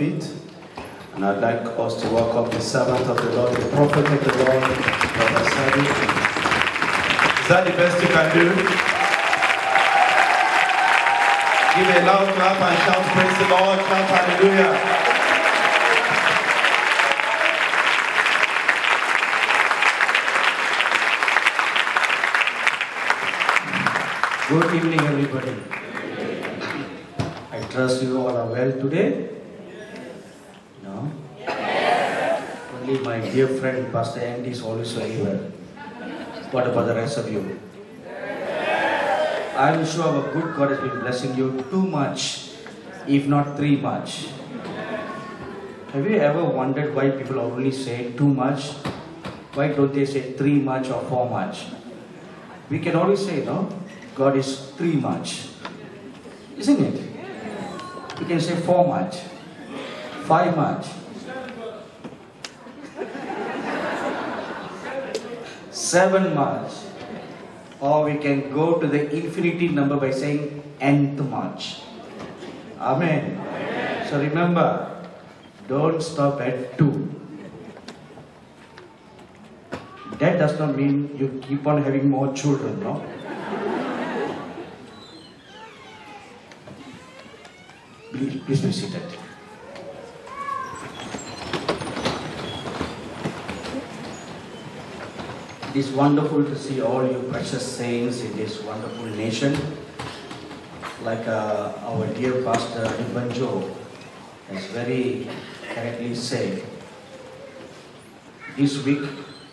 feet. And I'd like us to welcome the servant of the Lord, the prophet of the Lord, Brother Sadhu. Is that the best you can do? Give a loud clap and shout, Praise the Lord, clap hallelujah. Good evening, everybody. I trust you all are well today. Only my dear friend Pastor Andy is always very well. What about the rest of you? I'm sure our good God has been blessing you too much, if not three much. Have you ever wondered why people only say too much? Why don't they say three much or four much? We can always say, no, God is three much. Isn't it? We can say four much, five much, seven much, or we can go to the infinity number by saying nth much. Amen. So remember, don't stop at two. That does not mean you keep on having more children, no? Please, please be seated. It is wonderful to see all you precious saints in this wonderful nation. Like uh, our dear Pastor Ibanjo has very correctly said, this week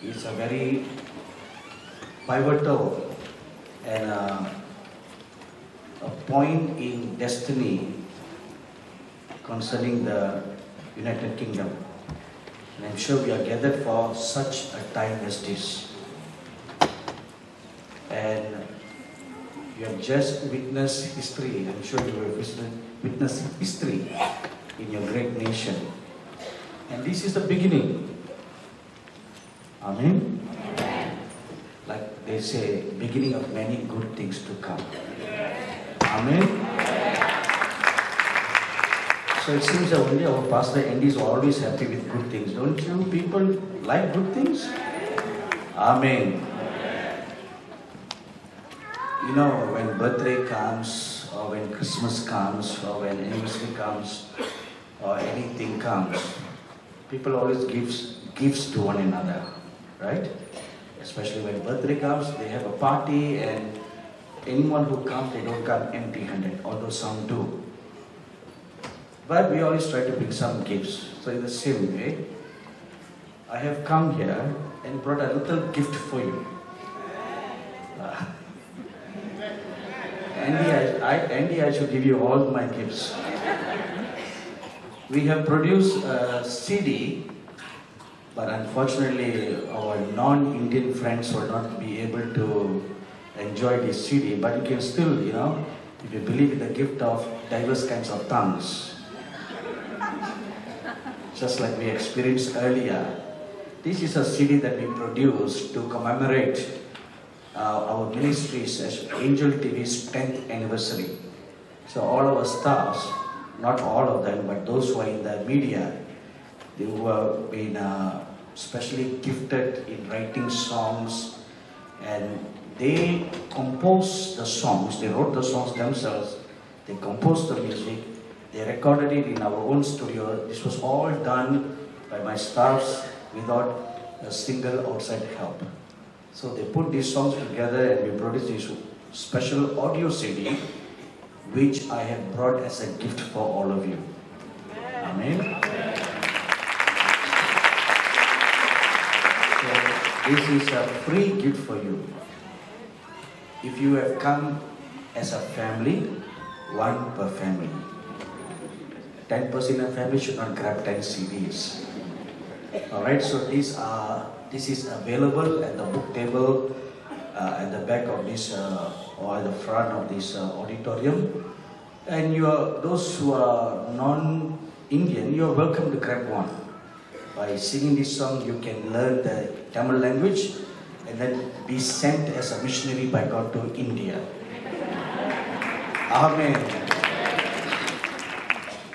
is a very pivotal and uh, a point in destiny concerning the United Kingdom. And I'm sure we are gathered for such a time as this. And you have just witnessed history. I'm sure you have witnessed history in your great nation. And this is the beginning. Amen. Like they say, beginning of many good things to come. Amen. So it seems that only our pastor Andy is always happy with good things. Don't you people like good things? Amen. You know, when birthday comes, or when Christmas comes, or when anniversary comes, or anything comes, people always gives gifts to one another, right? Especially when birthday comes, they have a party, and anyone who comes, they don't come empty-handed, although some do. But we always try to bring some gifts. So in the same way, I have come here and brought a little gift for you. Uh, Andy, I, I, Andy, I should give you all my gifts. We have produced a CD, but unfortunately our non-Indian friends will not be able to enjoy this CD, but you can still, you know, if you believe in the gift of diverse kinds of tongues, just like we experienced earlier. This is a CD that we produced to commemorate uh, our ministries as Angel TV's 10th anniversary. So all our staffs, not all of them, but those who are in the media, they have been uh, specially gifted in writing songs and they composed the songs, they wrote the songs themselves, they composed the music, they recorded it in our own studio. This was all done by my staffs without a single outside help. So they put these songs together and we produced this special audio CD, which I have brought as a gift for all of you. Amen. So this is a free gift for you. If you have come as a family, one per family. 10 person in a family should not grab 10 CDs. Alright, so these are this is available at the book table uh, at the back of this uh, or at the front of this uh, auditorium. And you are those who are non-Indian, you are welcome to grab one. By singing this song, you can learn the Tamil language and then be sent as a missionary by God to India. Amen.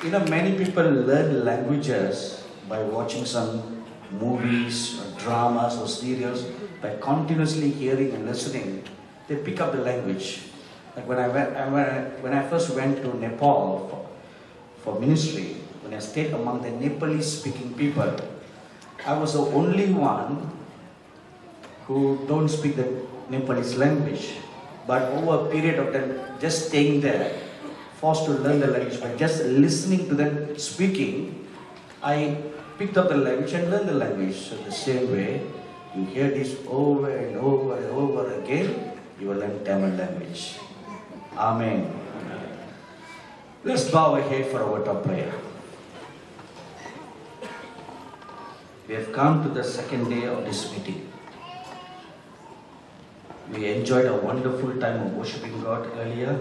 You know, many people learn languages by watching some movies or dramas or serials, by continuously hearing and listening, they pick up the language. Like when I went, when I first went to Nepal for, for ministry, when I stayed among the Nepalese speaking people, I was the only one who don't speak the Nepalese language. But over a period of time, just staying there, forced to learn the language, but just listening to them speaking, I picked up the language and learned the language. So the same way, you hear this over and over and over again, you will learn Tamil language. Amen. Let's bow our head for our top prayer. We have come to the second day of this meeting. We enjoyed a wonderful time of worshiping God earlier.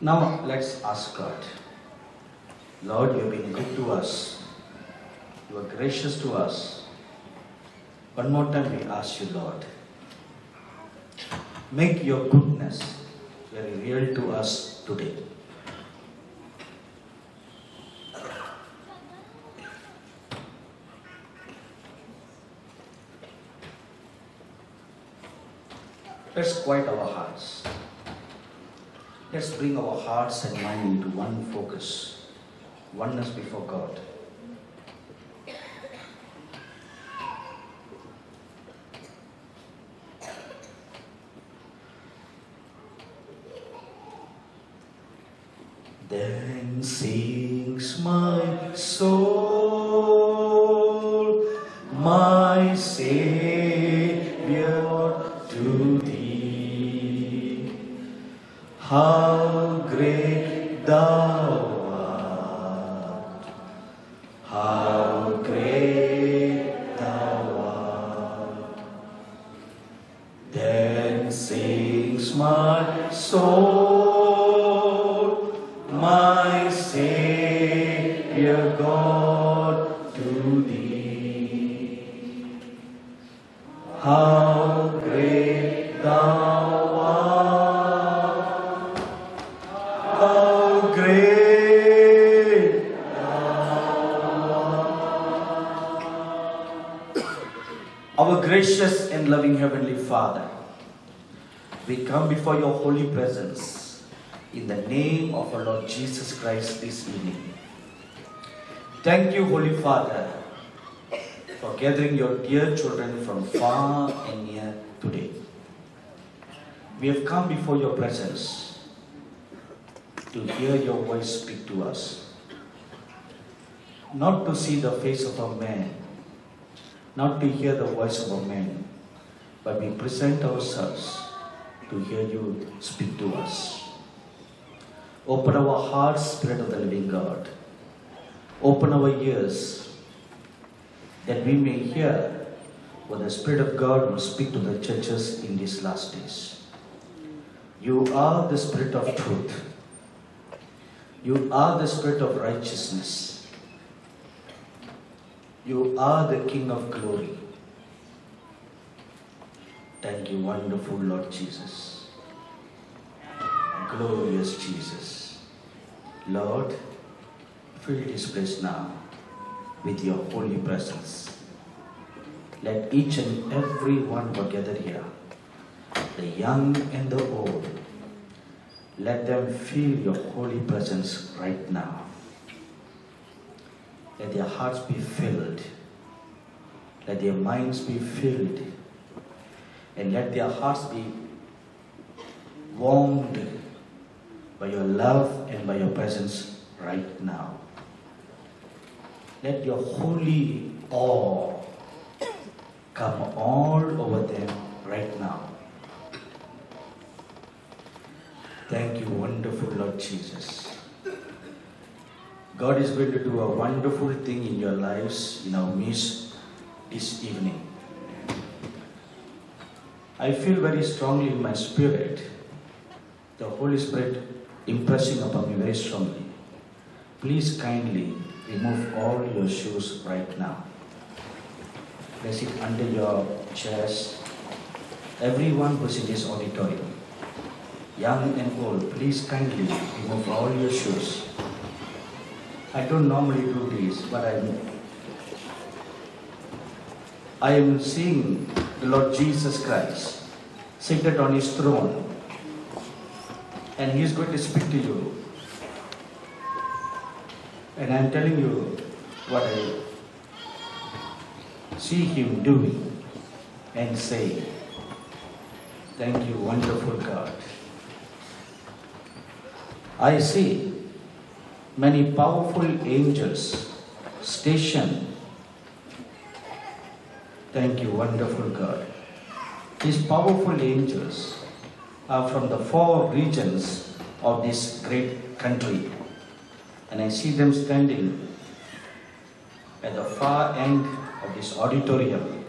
Now let's ask God. Lord, you have been good to us. You are gracious to us. One more time we ask you, Lord. Make your goodness very real to us today. Let's quiet our hearts. Let's bring our hearts and mind into one focus, oneness before God. Then sings my soul, my we come before your holy presence in the name of our Lord Jesus Christ this evening. Thank you, Holy Father, for gathering your dear children from far and near today. We have come before your presence to hear your voice speak to us, not to see the face of a man, not to hear the voice of a man, but we present ourselves to hear you speak to us. Open our hearts, Spirit of the living God. Open our ears that we may hear what the Spirit of God will speak to the churches in these last days. You are the Spirit of truth. You are the Spirit of righteousness. You are the King of glory. Thank you, wonderful Lord Jesus. Glorious Jesus. Lord, fill this place now with your holy presence. Let each and every one who gathered here, the young and the old, let them feel your holy presence right now. Let their hearts be filled. Let their minds be filled. And let their hearts be warmed by your love and by your presence right now. Let your holy awe come all over them right now. Thank you, wonderful Lord Jesus. God is going to do a wonderful thing in your lives, in our midst this evening. I feel very strongly in my spirit, the Holy Spirit impressing upon me very strongly. Please kindly remove all your shoes right now. Place it under your chairs. Everyone who's in this auditorium, young and old, please kindly remove all your shoes. I don't normally do this, but I'm, I am seeing the Lord Jesus Christ seated on his throne, and he is going to speak to you. And I'm telling you what I see him doing and saying. Thank you, wonderful God. I see many powerful angels stationed. Thank you, wonderful God. These powerful angels are from the four regions of this great country. And I see them standing at the far end of this auditorium.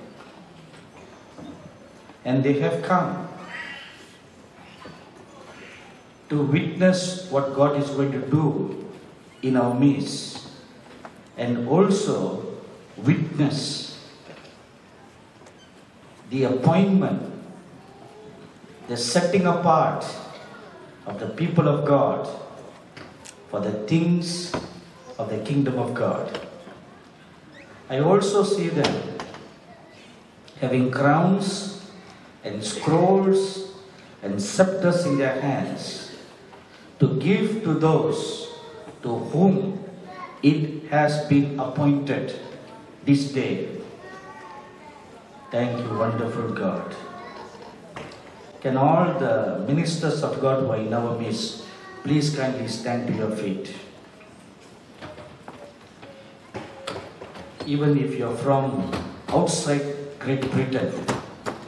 And they have come to witness what God is going to do in our midst and also witness the appointment, the setting apart of the people of God for the things of the kingdom of God. I also see them having crowns and scrolls and scepters in their hands to give to those to whom it has been appointed this day. Thank you, wonderful God. Can all the ministers of God who are in our midst please kindly stand to your feet? Even if you're from outside Great Britain,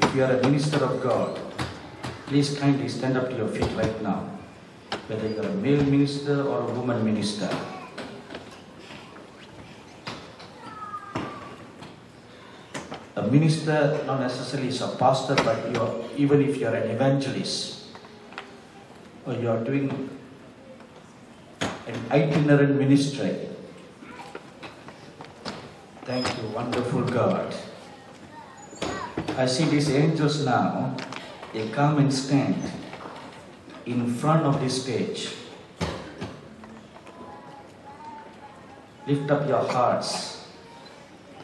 if you are a minister of God, please kindly stand up to your feet right now whether you're a male minister or a woman minister. A minister not necessarily is a pastor, but you're, even if you're an evangelist or you're doing an itinerant ministry. Thank you, wonderful God. I see these angels now, they come and stand in front of this stage. Lift up your hearts,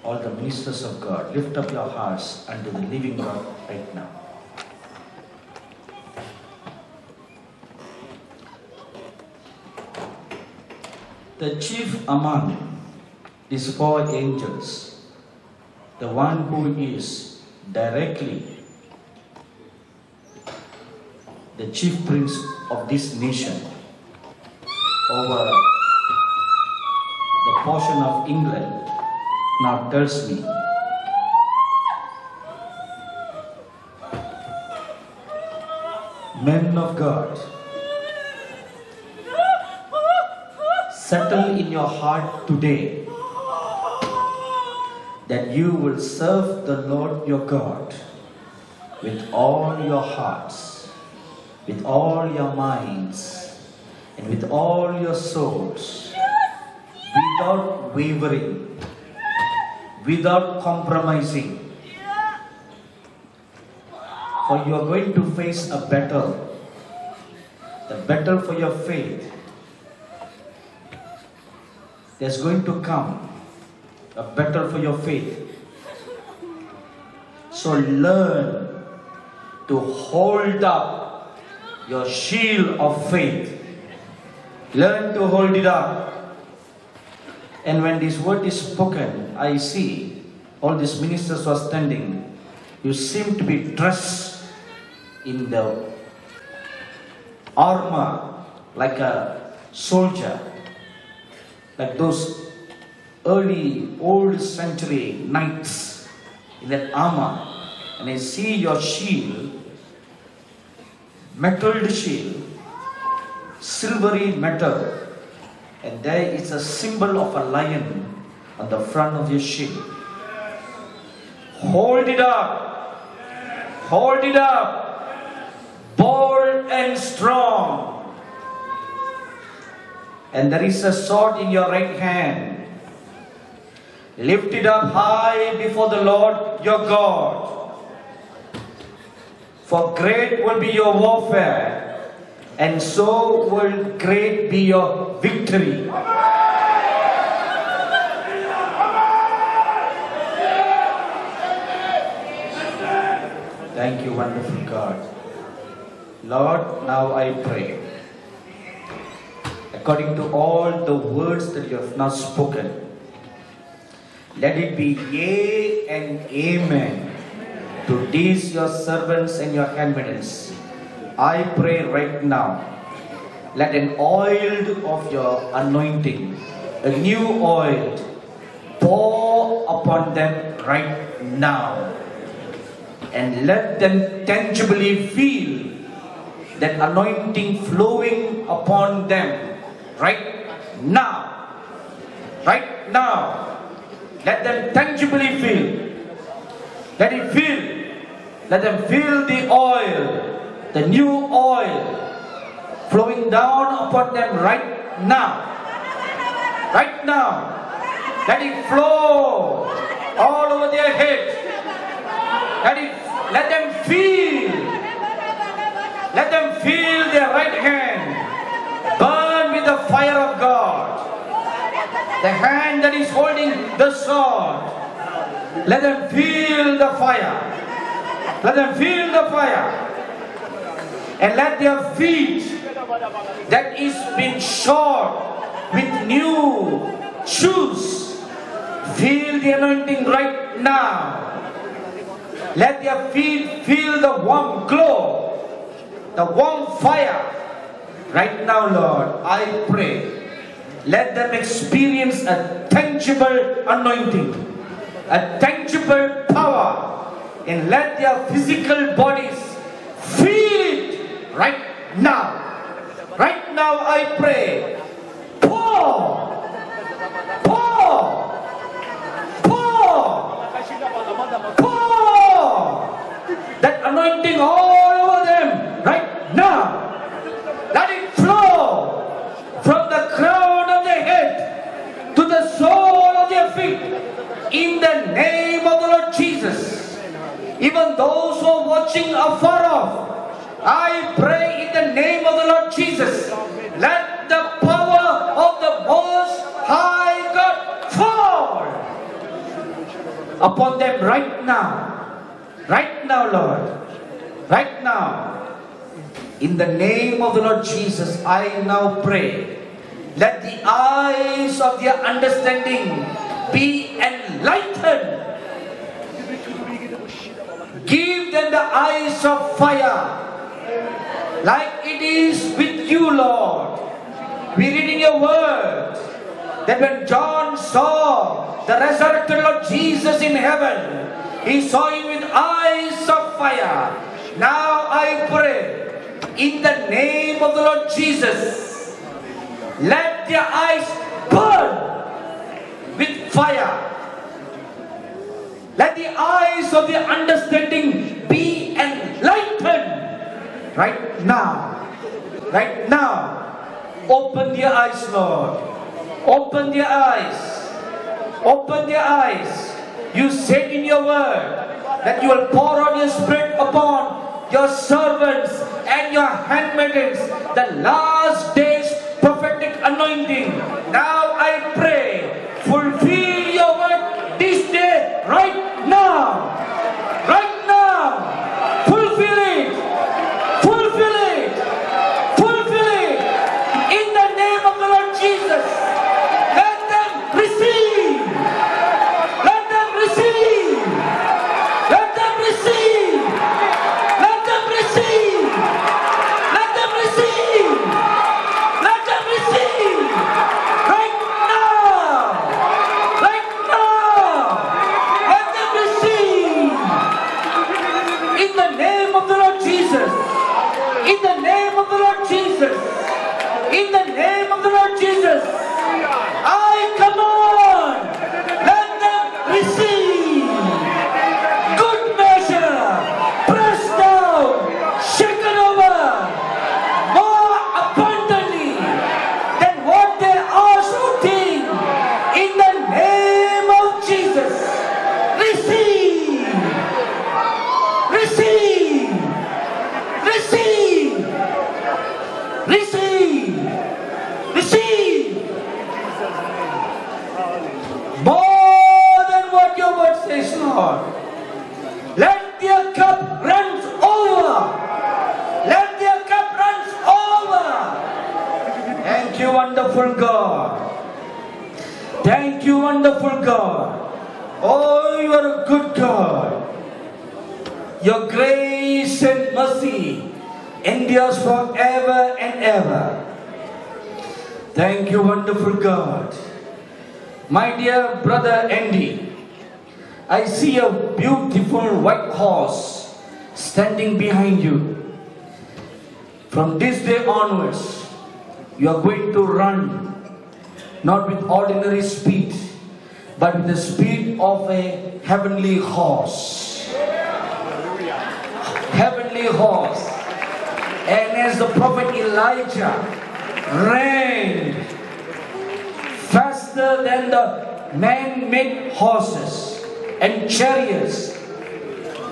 all the ministers of God, lift up your hearts unto the living God right now. The chief among these four angels, the one who is directly the chief prince of this nation over the portion of England now tells me. Men of God settle in your heart today that you will serve the Lord your God with all your hearts with all your minds and with all your souls, without wavering, without compromising. For you are going to face a battle, the battle for your faith. There's going to come a battle for your faith. So learn to hold up your shield of faith. Learn to hold it up. And when this word is spoken, I see all these ministers are standing. You seem to be dressed in the armor like a soldier, like those early old century knights in that armor. And I see your shield metalled shield, silvery metal, and there is a symbol of a lion on the front of your shield. Hold it up, hold it up, bold and strong. And there is a sword in your right hand. Lift it up high before the Lord your God. For great will be your warfare, and so will great be your victory. Thank you, wonderful God. Lord, now I pray, according to all the words that you have now spoken, let it be yea and amen to these your servants and your handmaidens. I pray right now, let an oil of your anointing, a new oil, pour upon them right now and let them tangibly feel that anointing flowing upon them right now. Right now. Let them tangibly feel. Let it feel. Let them feel the oil, the new oil flowing down upon them right now. Right now. Let it flow all over their heads. Let it let them feel. Let them feel their right hand burn with the fire of God. The hand that is holding the sword. Let them feel the fire. Let them feel the fire. And let their feet that is being shod with new shoes feel the anointing right now. Let their feet feel the warm glow, the warm fire. Right now, Lord, I pray. Let them experience a tangible anointing, a tangible power, and let their physical bodies feel it right now. Right now, I pray. Pour! Pour! Pour! Pour! That anointing all over them right now. Let it flow from the crown of their head to the sole of their feet in the name of the Lord Jesus. Even those who are watching afar off, I pray in the name of the Lord Jesus. Let the power of the Most High God fall upon them right now. Right now, Lord. Right now. In the name of the Lord Jesus, I now pray. Let the eyes of their understanding be enlightened. Give them the eyes of fire, like it is with you, Lord. We read in your word that when John saw the resurrected Lord Jesus in heaven, he saw him with eyes of fire. Now I pray in the name of the Lord Jesus, let their eyes burn with fire. Let the eyes of their understanding be enlightened right now. Right now. Open their eyes, Lord. Open their eyes. Open their eyes. You said in your word that you will pour out your spirit upon your servants and your handmaidens, the last days prophetic anointing. Now I pray, dear brother Andy, I see a beautiful white horse standing behind you. From this day onwards, you are going to run not with ordinary speed, but with the speed of a heavenly horse. Heavenly horse. And as the prophet Elijah ran faster than the man-made horses and chariots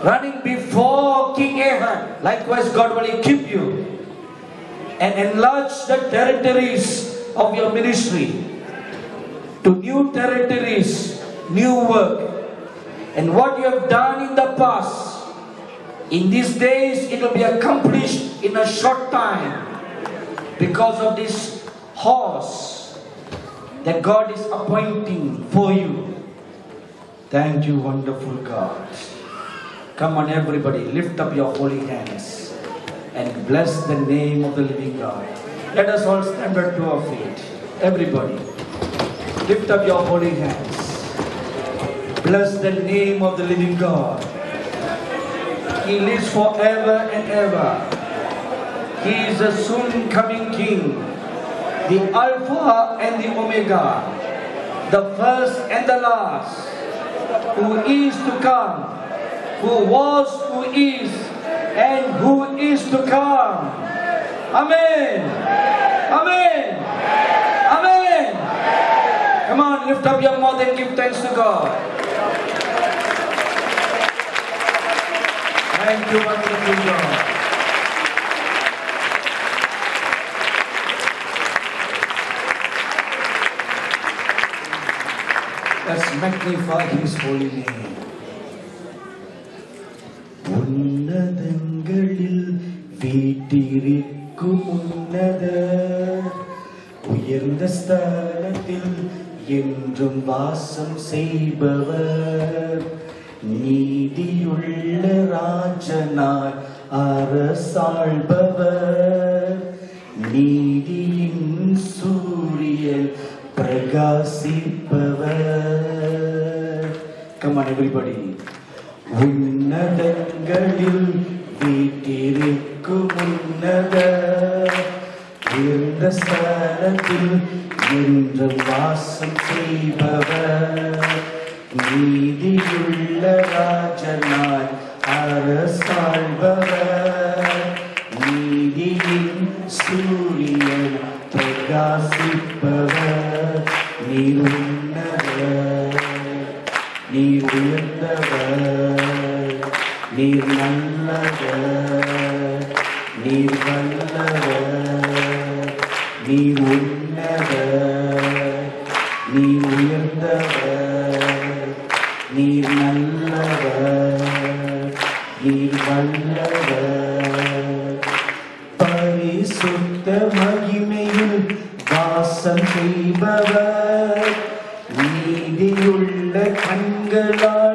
running before King Ahab. Likewise, God will equip you and enlarge the territories of your ministry to new territories, new work. And what you have done in the past, in these days, it will be accomplished in a short time because of this horse that God is appointing for you. Thank you, wonderful God. Come on, everybody, lift up your holy hands and bless the name of the living God. Let us all stand up to our feet. Everybody, lift up your holy hands. Bless the name of the living God. He lives forever and ever. He is a soon coming King, the Alpha and the Omega, the first and the last, who is to come, who was, who is, and who is to come. Amen. Amen. Amen. Come on, lift up your mouth and give thanks to God. Thank you, wonderful God. Magnify His holy name. உன்னதங்களில் வீட்டிருக்கும் உன்னத உயர்ந்த ஸ்தானத்தில் என்றும் வாசம் செய்பவர் நீதியுள்ள ராஜனாய் அரசாள்பவர் நீர் நல்லவர் நீர் வல்லவர் நீர் உன்னதர் நீர் உயர்ந்தவர் நீர் நல்லவர் நீர் வல்லவர். பரிசுத்த மகிமையில் வாசம் செய்பவர் நீதியுள்ள கண்களால்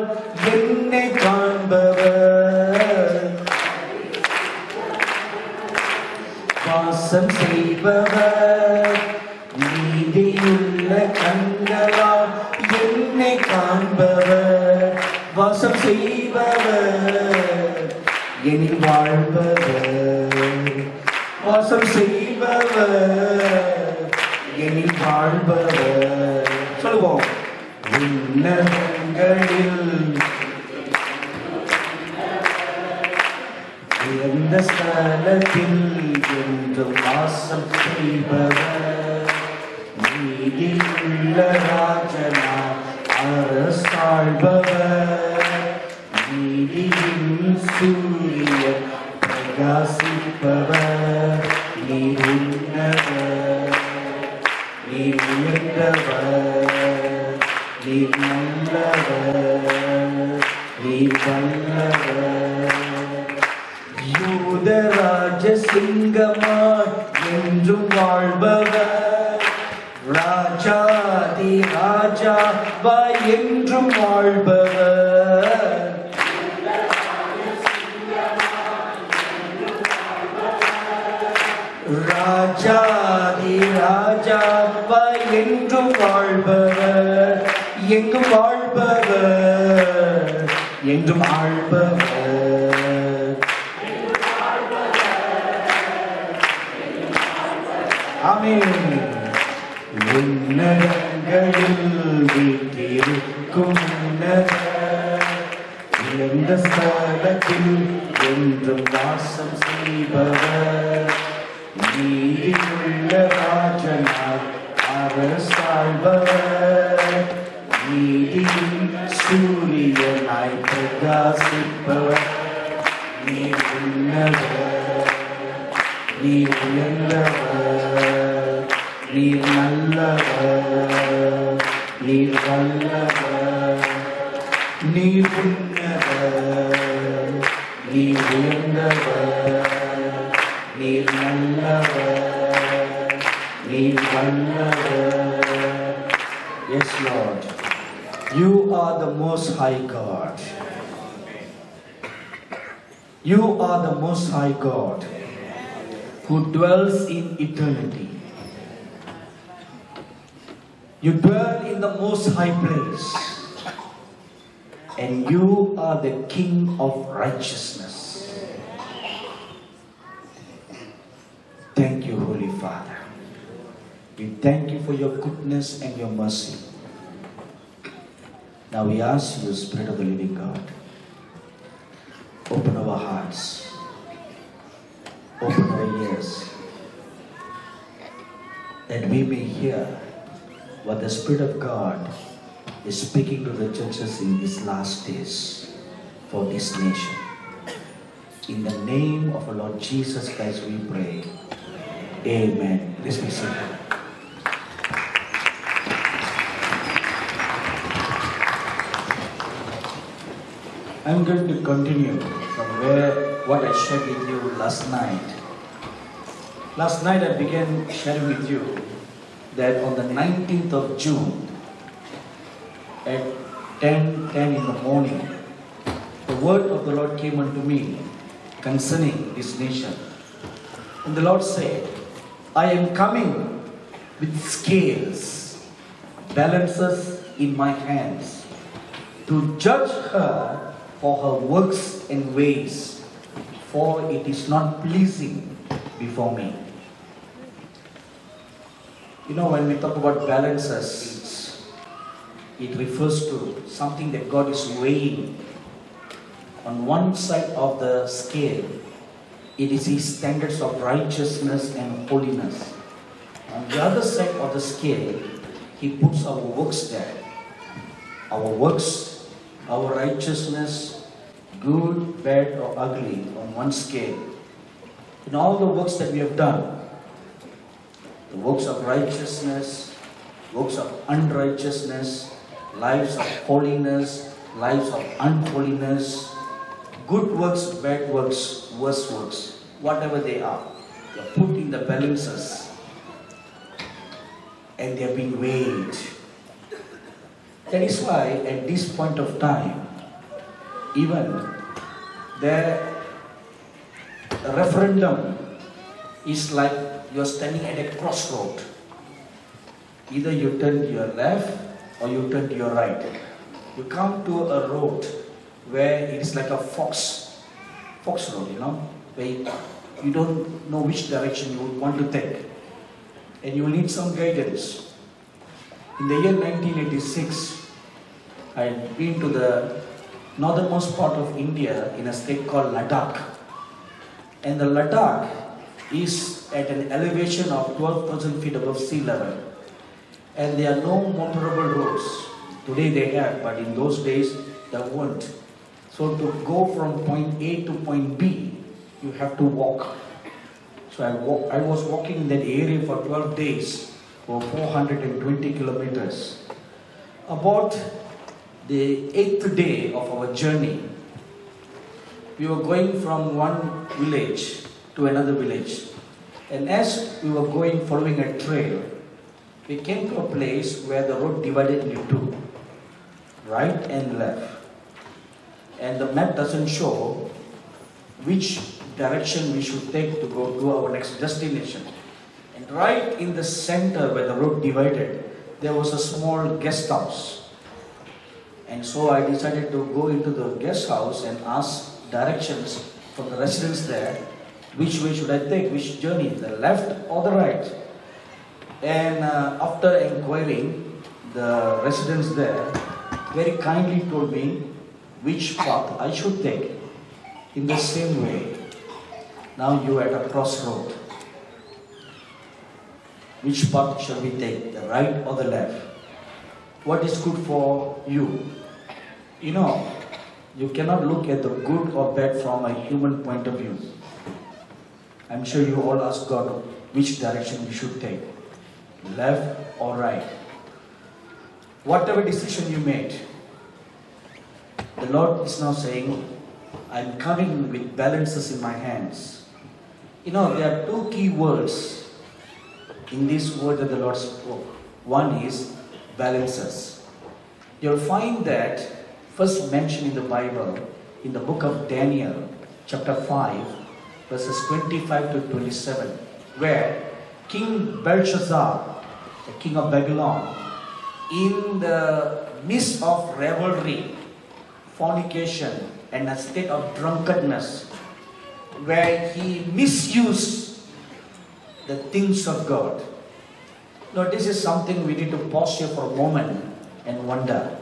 வாசம் செய்பவர் எனில் வாழ்பவர் சொல்லுவோம் உன்னதங்களில் உயர்ந்த ஸ்தலத்தில் என்று வாசம் செய்பவர் நீதியுள்ள ராஜனா அரசாள்பவர் நீதியின் சூரியன் பிரகாசிப்பவர் நீ உன்னதர் நீ உயர்ந்தவர் நீ நல்லவர் நீ வல்லவர் நீ உன்னதர் நீ உயர்ந்தவர் நீ நல்லவர் நீ வல்லவர் S Lord you are the most high God You are the Most High God who dwells in eternity. You dwell in the Most High place, and you are the King of righteousness. Thank you, Holy Father. We thank you for your goodness and your mercy. Now we ask you, Spirit of the living God, open our hearts, open our ears, that we may hear what the Spirit of God is speaking to the churches in these last days for this nation. In the name of our Lord Jesus Christ, we pray. Amen. Please be seated. I'm going to continue where what I shared with you last night. Last night I began sharing with you that on the 19th of June at 10, 10 in the morning, the word of the Lord came unto me concerning this nation. And the Lord said, I am coming with scales, balances in my hands, to judge her for her works and ways, for it is not pleasing before me. You know, when we talk about balances, it refers to something that God is weighing. On one side of the scale, it is His standards of righteousness and holiness. On the other side of the scale, He puts our works there. Our works, our righteousness, good, bad, or ugly, on one scale. In all the works that we have done, the works of righteousness, works of unrighteousness, lives of holiness, lives of unholiness, good works, bad works, worse works, whatever they are, they are put in the balances and they are being weighed. That is why at this point of time, even the referendum is like you're standing at a crossroad. Either you turn to your left or you turn to your right. You come to a road where it is like a fox, fox road, you know, where you, you don't know which direction you would want to take. And you need some guidance. In the year 1986, I had been to the northernmost part of India in a state called Ladakh. And the Ladakh is at an elevation of 12,000 feet above sea level. And there are no motorable roads. Today they have, but in those days there weren't. So to go from point A to point B, you have to walk. So I, walk, I was walking in that area for 12 days, for 420 kilometers. About the eighth day of our journey, we were going from one village to another village. And as we were going following a trail, we came to a place where the road divided into two, right and left. And the map doesn't show which direction we should take to go to our next destination. And right in the center where the road divided, there was a small guest house. And so I decided to go into the guest house and ask directions from the residents there. Which way should I take? Which journey? The left or the right? And uh, after inquiring, the residents there very kindly told me which path I should take. In the same way, now you are at a crossroad. Which path shall we take, the right or the left? What is good for you? You know, you cannot look at the good or bad from a human point of view. I'm sure you all ask God which direction we should take, left or right. Whatever decision you made, the Lord is now saying, I'm coming with balances in my hands. You know, there are two key words in this word that the Lord spoke. One is balances. You'll find that first mentioned in the Bible in the book of Daniel, chapter 5, verses 25 to 27, where King Belshazzar, the king of Babylon, in the midst of revelry, fornication, and a state of drunkenness, where he misused the things of God. Now, this is something we need to pause here for a moment and wonder.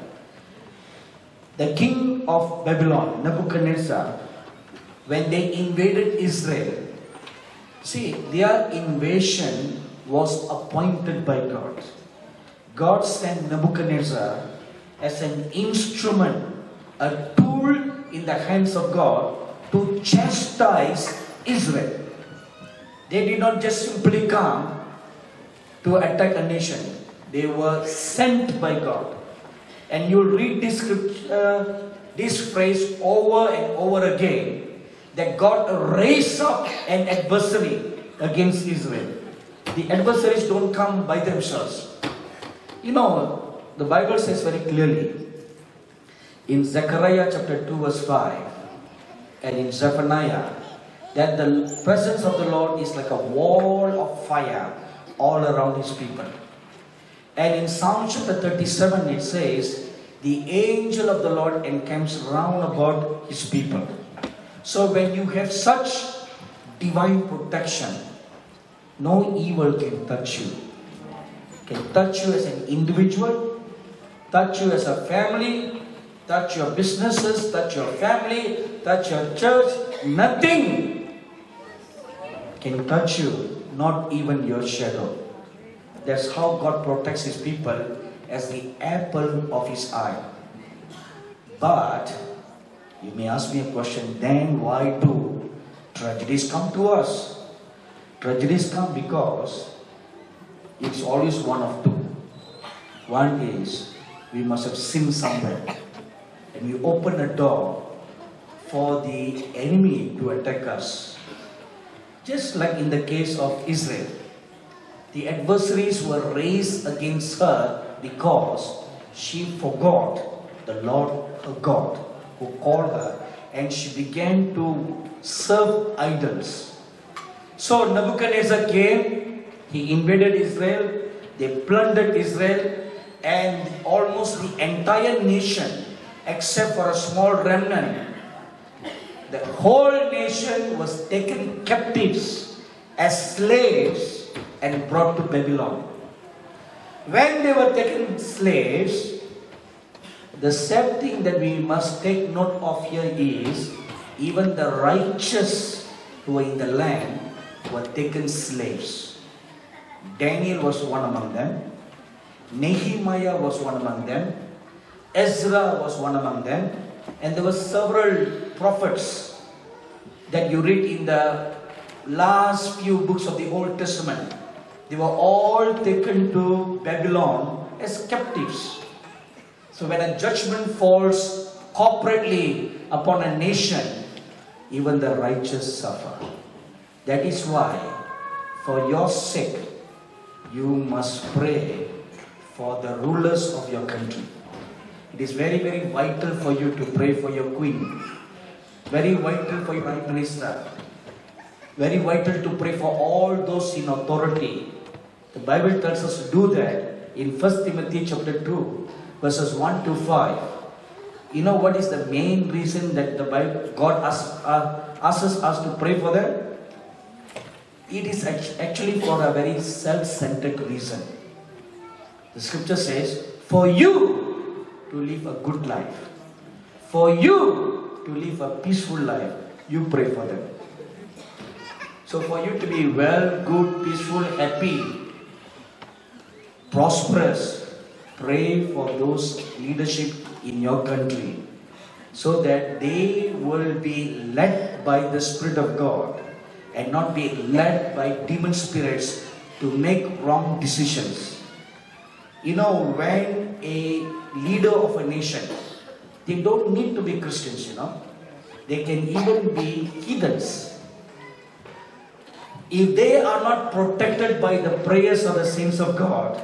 The king of Babylon, Nebuchadnezzar, when they invaded Israel, see, their invasion was appointed by God. God sent Nebuchadnezzar as an instrument, a tool in the hands of God to chastise Israel. They did not just simply come to attack a nation, they were sent by God. And you'll read this scripture, uh, this phrase over and over again that God raised up an adversary against Israel. The adversaries don't come by themselves. You know, the Bible says very clearly in Zechariah chapter 2, verse 5, and in Zephaniah, that the presence of the Lord is like a wall of fire all around his people. And in Psalm chapter 37, it says, The angel of the Lord encamps round about his people. So when you have such divine protection, no evil can touch you. Can touch you as an individual, touch you as a family, touch your businesses, touch your family, touch your church. Nothing can touch you, not even your shadow. That's how God protects His people as the apple of His eye. But you may ask me a question then why do tragedies come to us? Tragedies come because it's always one of two. One is we must have sinned somewhere and we open a door for the enemy to attack us. Just like in the case of Israel, the adversaries were raised against her because she forgot the Lord her God who called her and she began to serve idols. So Nebuchadnezzar came, he invaded Israel, they plundered Israel, and almost the entire nation, except for a small remnant, the whole nation was taken captives as slaves and brought to Babylon. When they were taken slaves, the sad thing that we must take note of here is even the righteous who were in the land were taken slaves. Daniel was one among them. Nehemiah was one among them. Ezra was one among them. And there were several prophets that you read in the last few books of the Old Testament. They were all taken to Babylon as captives. So when a judgment falls corporately upon a nation, even the righteous suffer. That is why, for your sake, you must pray for the rulers of your country. It is very, very vital for you to pray for your queen. Very vital for your prime minister. Very vital to pray for all those in authority. The Bible tells us to do that in 1 Timothy chapter 2, verses 1 to 5. You know what is the main reason that the Bible, God asks, uh, asks us to pray for them? It is actually for a very self-centered reason. The scripture says, for you to live a good life, for you to live a peaceful life, you pray for them. So for you to be well, good, peaceful, happy, prosperous, pray for those leadership in your country so that they will be led by the Spirit of God and not be led by demon spirits to make wrong decisions. You know, when a leader of a nation, they don't need to be Christians, you know. They can even be heathens. If they are not protected by the prayers of the saints of God,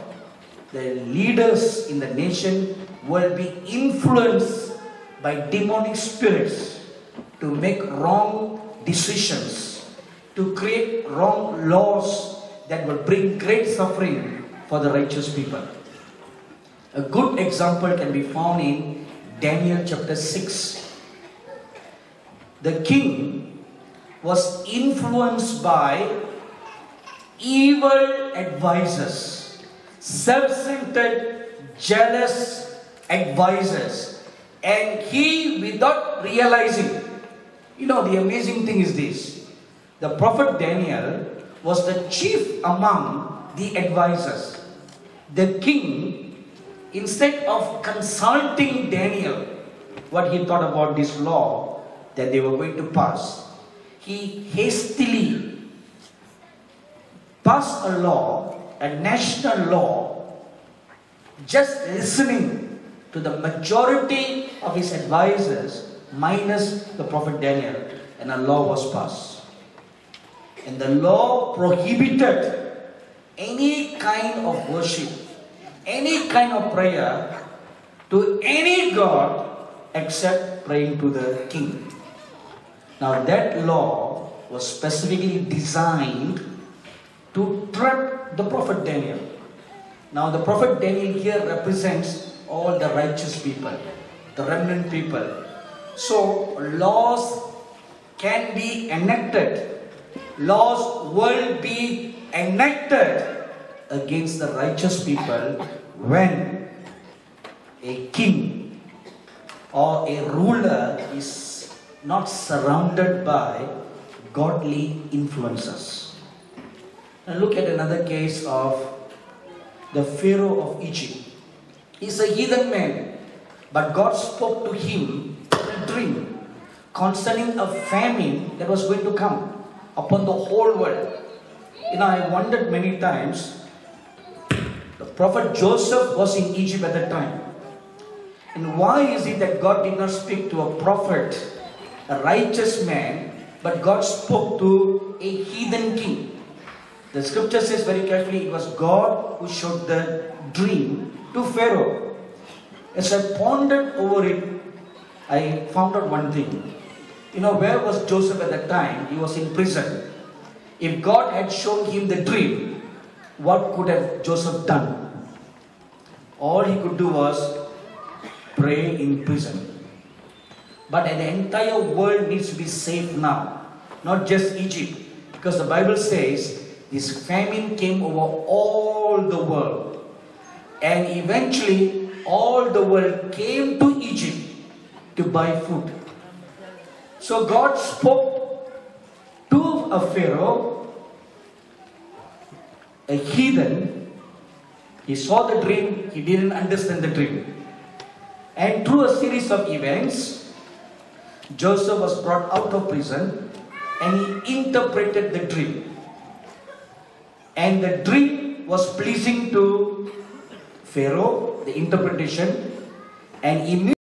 the leaders in the nation will be influenced by demonic spirits to make wrong decisions, to create wrong laws that will bring great suffering for the righteous people. A good example can be found in Daniel chapter 6. The king was influenced by evil advisors, self centered, jealous advisors, and he, without realizing, you know, the amazing thing is this the prophet Daniel was the chief among the advisors. The king, instead of consulting Daniel, what he thought about this law that they were going to pass, he hastily passed a law, a national law, just listening to the majority of his advisors minus the prophet Daniel, and a law was passed. And the law prohibited any kind of worship, any kind of prayer to any god except praying to the king. Now, that law was specifically designed to trap the prophet Daniel. Now, the prophet Daniel here represents all the righteous people, the remnant people. So, laws can be enacted, laws will be enacted against the righteous people when a king or a ruler is not surrounded by godly influences. Now look at another case of the Pharaoh of Egypt. He's a heathen man, but God spoke to him in a dream concerning a famine that was going to come upon the whole world. You know, I wondered many times. The prophet Joseph was in Egypt at that time. And why is it that God did not speak to a prophet, a righteous man, but God spoke to a heathen king? The scripture says very carefully it was God who showed the dream to Pharaoh. As I pondered over it, I found out one thing. You know, where was Joseph at that time? He was in prison. If God had shown him the dream, what could have Joseph done? All he could do was pray in prison. But the entire world needs to be saved now, not just Egypt. Because the Bible says this famine came over all the world. And eventually, all the world came to Egypt to buy food. So God spoke to a Pharaoh, a heathen. He saw the dream, he didn't understand the dream. And through a series of events, Joseph was brought out of prison and he interpreted the dream. And the dream was pleasing to Pharaoh, the interpretation, and immediately